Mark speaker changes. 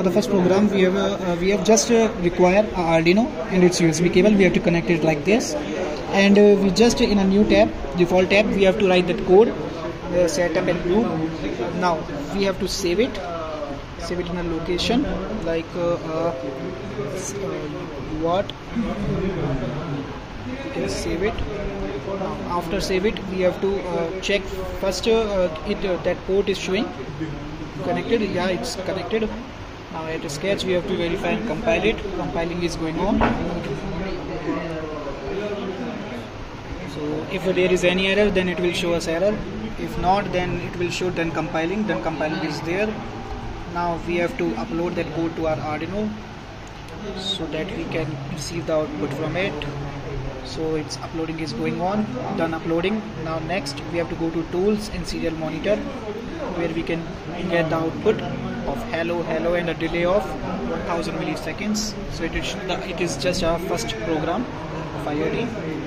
Speaker 1: for the first program we have uh, uh, we have just uh, require Arduino and its USB cable. We have to connect it like this. And uh, we just in a new tab default tab we have to write that code uh, setup and loop now we have to save it. Save it in a location like uh, uh, what? You save it. After save it we have to uh, check first uh, it uh, that port is showing. Connected? Yeah it's connected now at sketch we have to verify and compile it. Compiling is going on. So if there is any error then it will show us error. If not then it will show then compiling. Then compiling is there. Now we have to upload that code to our Arduino so that we can receive the output from it. So its uploading is going on. Done uploading. Now next we have to go to tools and serial monitor where we can get the output of hello hello and a delay of 1000 milliseconds. So it is, it is just our first program of IoT